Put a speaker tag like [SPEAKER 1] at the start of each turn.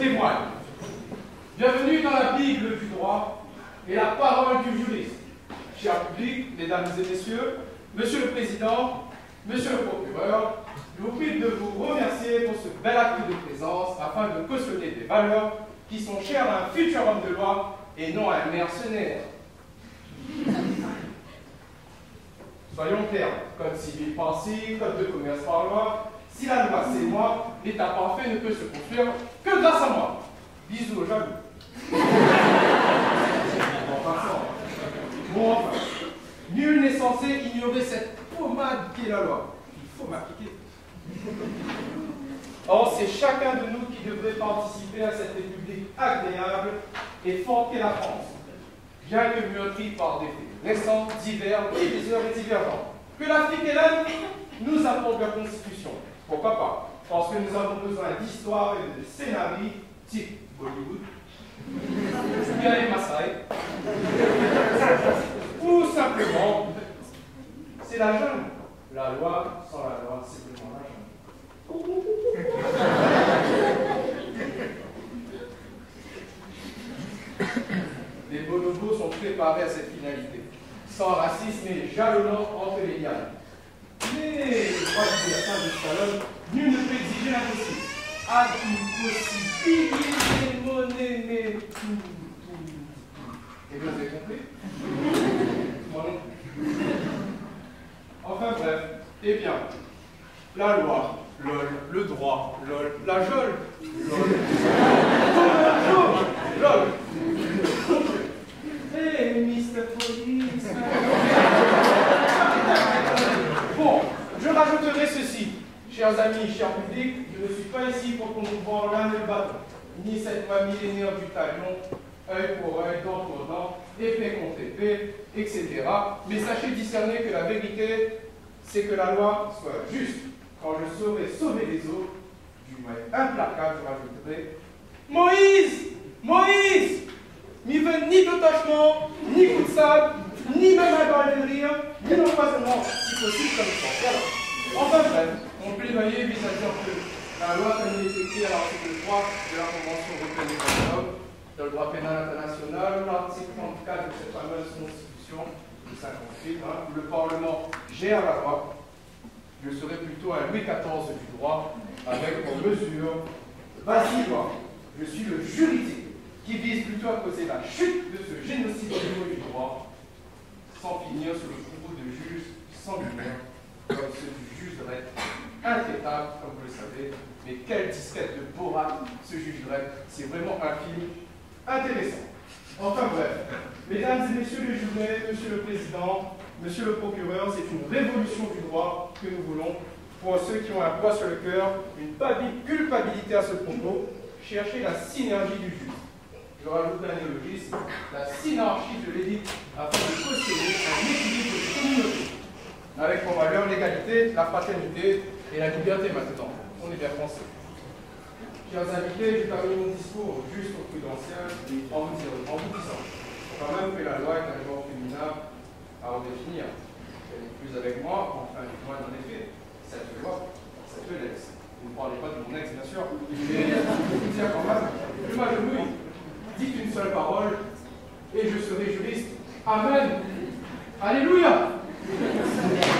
[SPEAKER 1] témoigne. Bienvenue dans la Bible du droit et la parole du juriste. Cher public, mesdames et messieurs, monsieur le président, monsieur le procureur, je vous prie de vous remercier pour ce bel acte de présence afin de cautionner des valeurs qui sont chères à un futur homme de loi et non à un mercenaire. Soyons clairs, code civil par-ci, code de commerce par loi, si la loi c'est moi, l'état parfait ne peut se construire que grâce à moi. Bisous aux jaloux. Bon, enfin, nul n'est censé ignorer cette pommade qui est la loi. Il faut m'appliquer. Or, c'est chacun de nous qui devrait participer à cette république agréable et forte qu'est la France, bien que meurtrie par des faits récents, divers, diviseurs et divergents. Que l'Afrique et l'Inde nous apportent la Constitution. Pourquoi pas? Parce que nous avons besoin d'histoire et de scénarii type Bollywood, bien les Maasai, ou simplement, c'est la jungle. La loi sans la loi, c'est vraiment la jungle. Les bonobos sont préparés à cette finalité, sans racisme et jalonnant entre les lianes. Mais, crois que la fin de peut exiger l'impossible. Ad impossibilité monnaie, mais tout, tout, tout. Et vous avez compris? Moi non. Enfin bref, eh bien, la loi, lol, le droit, lol, la jole, lol, lol, lol. Hey, Mr. Police. Bon, je rajouterai ceci. Chers amis, chers publics, je ne suis pas ici pour qu'on vende l'un le bâton, ni cette loi millénaire du talion, œil pour œil, dent pour dent, épée contre épée, etc. Mais sachez discerner que la vérité, c'est que la loi soit juste. Quand je saurai sauver les autres, du moins implacable, je rajouterai Moïse Moïse Ni veut ni détachement, ni coup de sable, ni même un bal de rire, ni l'empoisonnement, si possible comme. Enfin bref, mon plaidoyer vise à dire que la loi telle est écrite à l'article 3 de la Convention européenne des droits de l'homme, dans le droit pénal international, l'article 34 de cette fameuse constitution de 58, hein, où le Parlement gère la loi, je serai plutôt un Louis XIV du droit, avec pour mesure, vas-y je suis le juridique, qui vise plutôt à causer la chute de ce génocide du droit, sans finir sur le courroux de juges sans lumière, comme ceux du juge Drake, comme vous le savez, mais quelle disquette de Borat ce juge Drake, c'est vraiment un film intéressant. Enfin bref, mesdames et messieurs les jurés, monsieur le président, monsieur le procureur, c'est une révolution du droit que nous voulons pour ceux qui ont un poids sur le cœur, une culpabilité à ce propos, chercher la synergie du juge. Je rajoute un la synarchie de l'élite afin de posséder un équilibre avec pour valeur l'égalité, la fraternité et la liberté maintenant. On est bien français. Chers invités, je termine mon discours juste au prudentiel en vous, disant, en vous disant quand même que la loi est un genre féminin à redéfinir. Elle n'est plus avec moi, enfin, du moins les faits. Cette loi, cette laisse. Vous ne parlez pas de mon ex, bien sûr, mais je vous dire quand même, je m'agenouille, dites une seule parole, et je serai juriste. Amen. Alléluia. Amém.